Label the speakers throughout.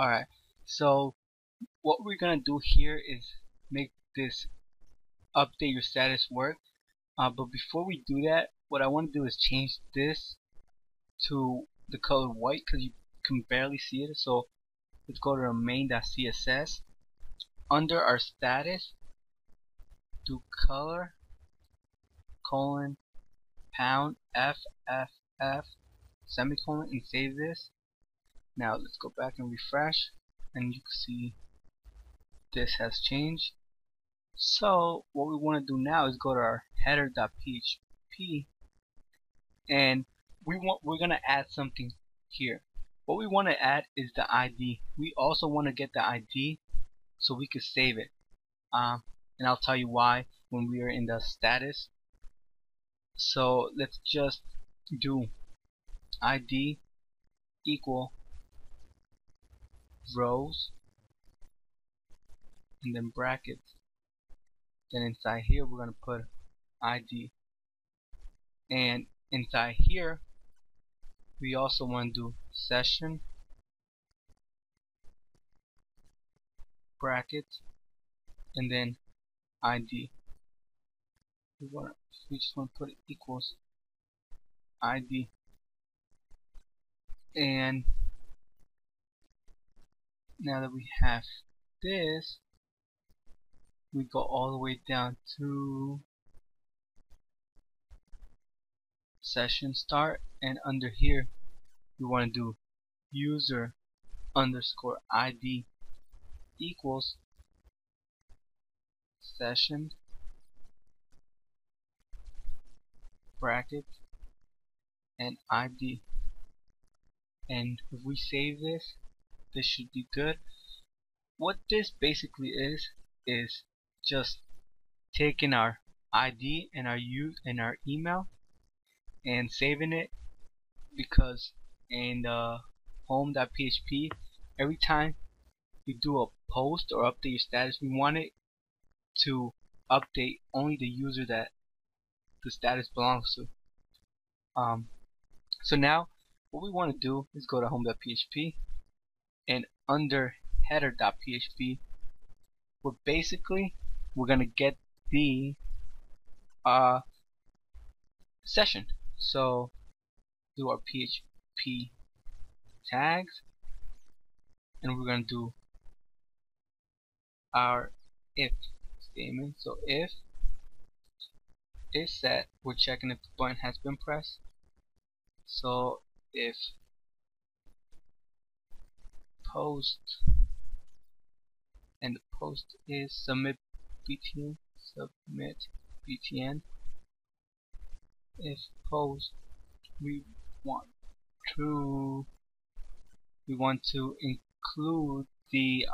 Speaker 1: Alright, so what we're gonna do here is make this update your status work. Uh, but before we do that, what I want to do is change this to the color white because you can barely see it. So let's go to main.css. Under our status, do color colon pound f f f semicolon and save this. Now let's go back and refresh and you can see this has changed. So what we want to do now is go to our header.php and we want we're gonna add something here. What we want to add is the ID. We also want to get the ID so we can save it. Um, and I'll tell you why when we are in the status. So let's just do ID equal rows and then brackets. Then inside here we're going to put ID and inside here we also want to do session bracket and then ID we want we just want to put equals ID and now that we have this we go all the way down to session start and under here we want to do user underscore ID equals session bracket and ID and if we save this this should be good. What this basically is is just taking our ID and our u and our email and saving it because in the home.php every time you do a post or update your status we want it to update only the user that the status belongs to. Um, so now what we want to do is go to home.php and under header.php we're basically we're gonna get the uh, session. So do our PHP tags and we're gonna do our if statement. So if is set we're checking if the button has been pressed. So if post. And the post is submit btn submit btn if post we want to we want to include the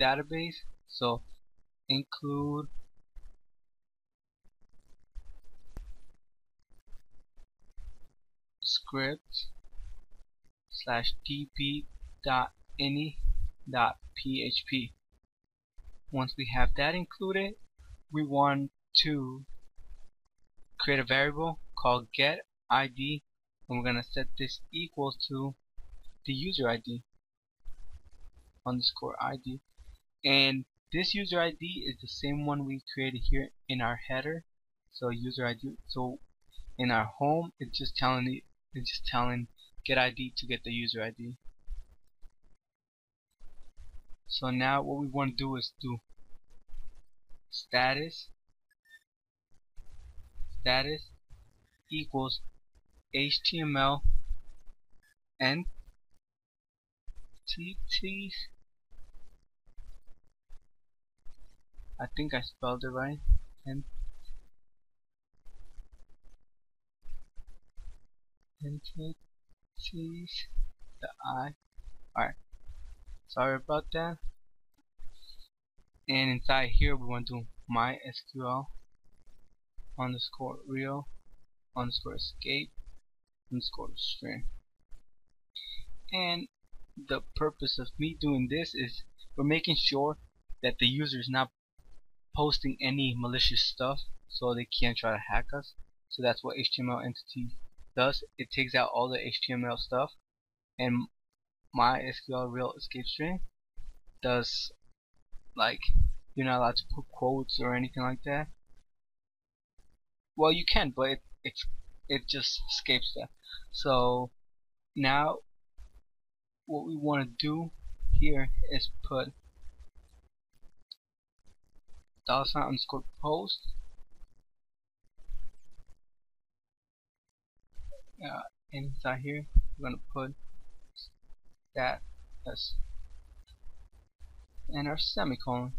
Speaker 1: database. So include script slash db dot any dot php once we have that included, we want to create a variable called get ID and we're going to set this equal to the user ID underscore ID and this user ID is the same one we created here in our header. So user ID so in our home it's just telling it it's just telling get ID to get the user ID so now what we want to do is do status status equals HTML and entities I think I spelled it right. And entities the I. Alright sorry about that. And inside here we want to mysql underscore real underscore escape underscore string. And the purpose of me doing this is we're making sure that the user is not posting any malicious stuff so they can't try to hack us. So that's what HTML entity does. It takes out all the HTML stuff and MySQL real escape string does like you're not allowed to put quotes or anything like that. Well, you can, but it it, it just escapes that. So now what we want to do here is put dollar sign underscore post uh, inside here we're gonna put that as and our semicolon.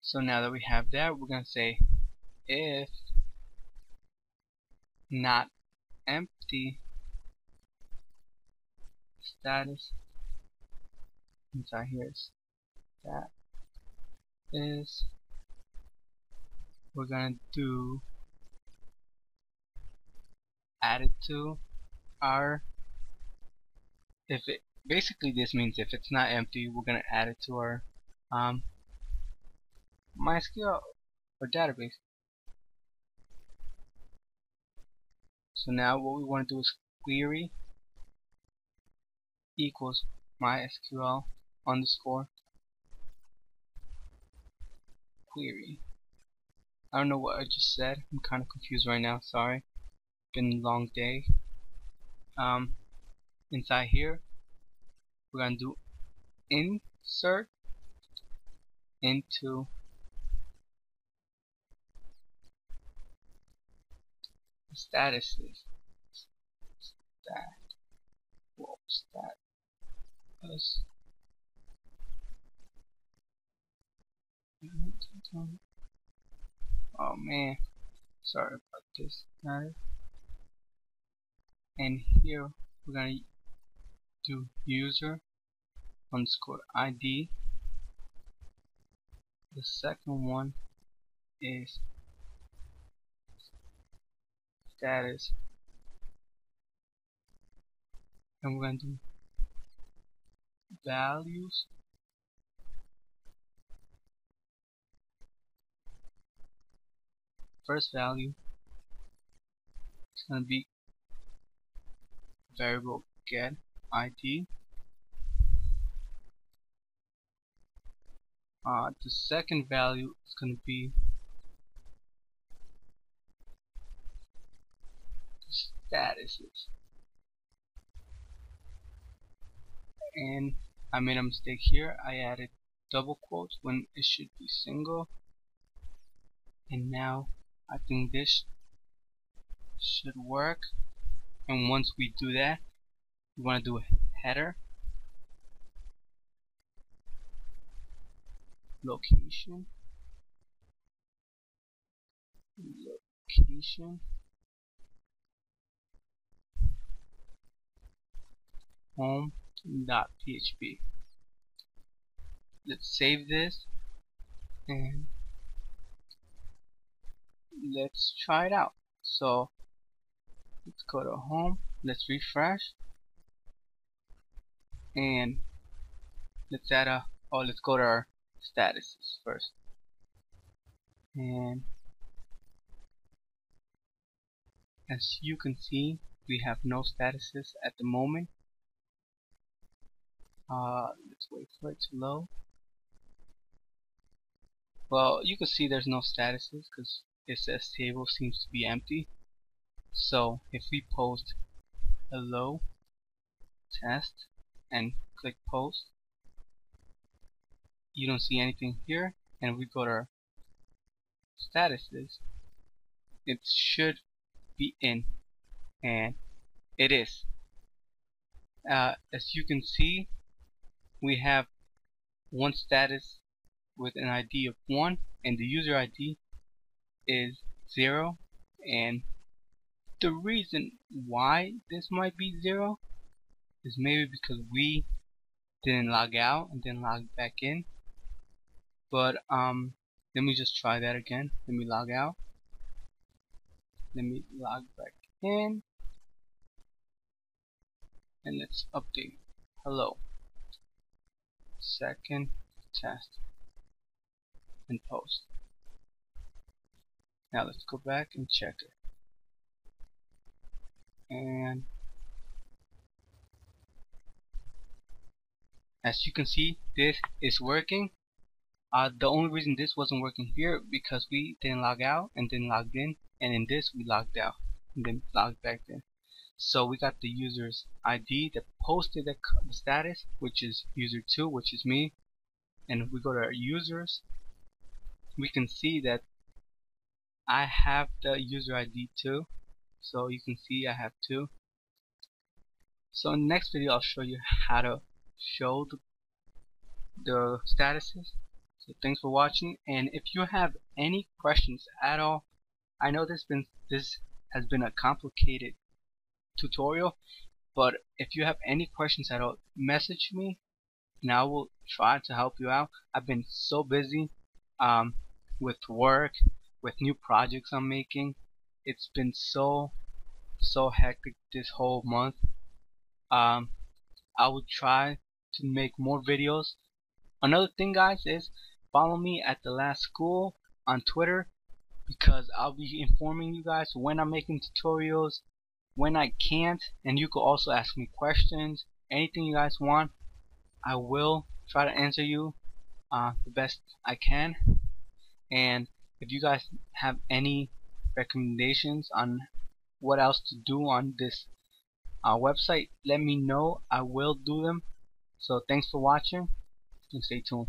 Speaker 1: So now that we have that we're gonna say if not empty status inside here is that is we're gonna do add it to our if it basically this means if it's not empty we're gonna add it to our um, MySQL or database. So now what we want to do is query equals MySQL underscore query. I don't know what I just said. I'm kinda confused right now. Sorry. Been a long day. Um, inside here. We're gonna do insert into statuses. Stat whoa stat us oh man. Sorry about this and here we're gonna do user underscore ID the second one is status. And we're going to do values. First value is going to be variable get id uh, the second value is going to be statuses. And I made a mistake here. I added double quotes when it should be single. And now I think this should work. And once we do that we want to do a header? Location. Location. Home.php let's save this and let's try it out. So let's go to home. Let's refresh and let's add a oh let's go to our statuses first. And as you can see we have no statuses at the moment. Uh, let's wait for it to load. Well you can see there's no statuses because it says table seems to be empty. So if we post hello test and click post. You don't see anything here and we go to statuses. It should be in and it is. Uh, as you can see we have one status with an ID of 1 and the user ID is 0 and the reason why this might be 0 is maybe because we didn't log out and then log back in. But um let me just try that again. Let me log out. Let me log back in. And let's update. Hello. Second test and post. Now let's go back and check it. And as you can see this is working. Uh, the only reason this wasn't working here because we didn't log out and then logged in and in this we logged out and then logged back in. So we got the user's ID that posted the, status which is user 2 which is me. And if we go to our users we can see that I have the user ID too. So you can see I have two. So in the next video I'll show you how to show the, the statuses. So thanks for watching. And if you have any questions at all I know this been this has been a complicated tutorial but if you have any questions at all message me and I will try to help you out. I've been so busy um, with work with new projects I'm making. It's been so so hectic this whole month. Um, I will try to make more videos. Another thing guys is follow me at the last school on Twitter because I'll be informing you guys when I'm making tutorials when I can't and you can also ask me questions. Anything you guys want I will try to answer you uh, the best I can. And if you guys have any recommendations on what else to do on this uh, website let me know. I will do them so thanks for watching and stay tuned